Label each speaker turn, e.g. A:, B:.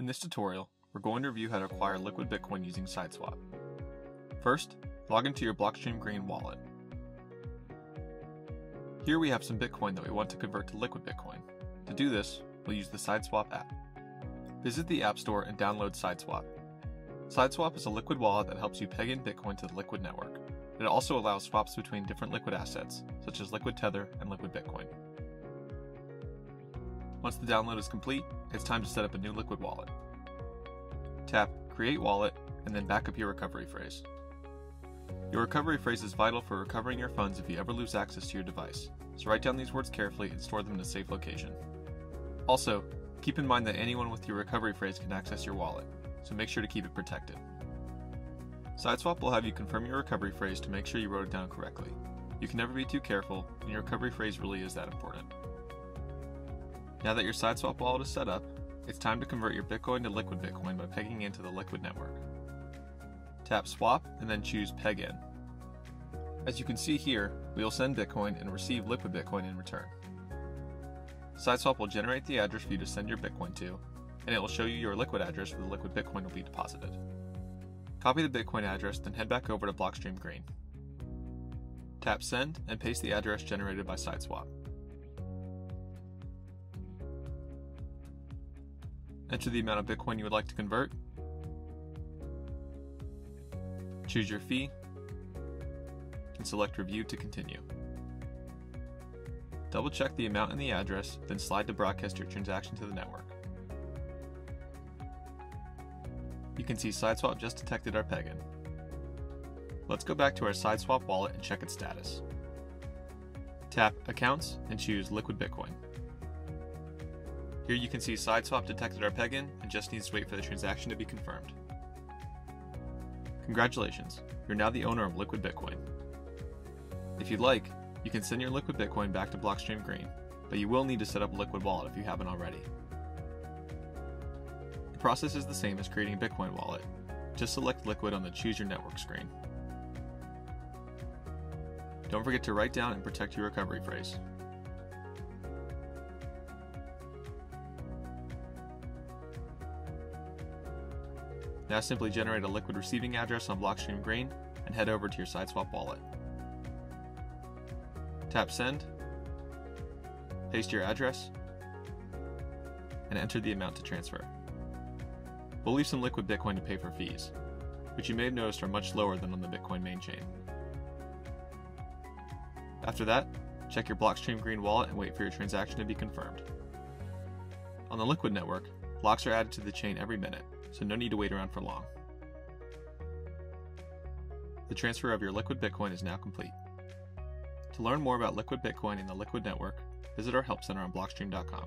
A: In this tutorial, we're going to review how to acquire liquid Bitcoin using Sideswap. First, log into your Blockstream Green wallet. Here we have some Bitcoin that we want to convert to liquid Bitcoin. To do this, we'll use the Sideswap app. Visit the App Store and download Sideswap. Sideswap is a liquid wallet that helps you peg in Bitcoin to the Liquid network. It also allows swaps between different liquid assets, such as Liquid Tether and Liquid Bitcoin. Once the download is complete, it's time to set up a new Liquid wallet. Tap Create Wallet and then back up your recovery phrase. Your recovery phrase is vital for recovering your funds if you ever lose access to your device, so write down these words carefully and store them in a safe location. Also, keep in mind that anyone with your recovery phrase can access your wallet, so make sure to keep it protected. Sideswap will have you confirm your recovery phrase to make sure you wrote it down correctly. You can never be too careful, and your recovery phrase really is that important. Now that your Sideswap wallet is set up, it's time to convert your Bitcoin to Liquid Bitcoin by pegging into the Liquid network. Tap Swap and then choose Peg In. As you can see here, we will send Bitcoin and receive Liquid Bitcoin in return. Sideswap will generate the address for you to send your Bitcoin to, and it will show you your Liquid address where the Liquid Bitcoin will be deposited. Copy the Bitcoin address, then head back over to Blockstream Green. Tap Send and paste the address generated by Sideswap. Enter the amount of Bitcoin you would like to convert. Choose your fee and select Review to continue. Double check the amount and the address, then slide to broadcast your transaction to the network. You can see Sideswap just detected our peg-in. Let's go back to our Sideswap wallet and check its status. Tap Accounts and choose Liquid Bitcoin. Here you can see Sideswap detected our peg-in and just needs to wait for the transaction to be confirmed. Congratulations, you're now the owner of Liquid Bitcoin. If you'd like, you can send your Liquid Bitcoin back to Blockstream Green, but you will need to set up a Liquid wallet if you haven't already. The process is the same as creating a Bitcoin wallet. Just select Liquid on the Choose Your Network screen. Don't forget to write down and protect your recovery phrase. Now simply generate a liquid receiving address on Blockstream Green and head over to your Sideswap wallet. Tap Send, paste your address, and enter the amount to transfer. We'll leave some liquid Bitcoin to pay for fees, which you may have noticed are much lower than on the Bitcoin main chain. After that, check your Blockstream Green wallet and wait for your transaction to be confirmed. On the Liquid network, blocks are added to the chain every minute, so no need to wait around for long. The transfer of your Liquid Bitcoin is now complete. To learn more about Liquid Bitcoin and the Liquid Network, visit our Help Center on Blockstream.com.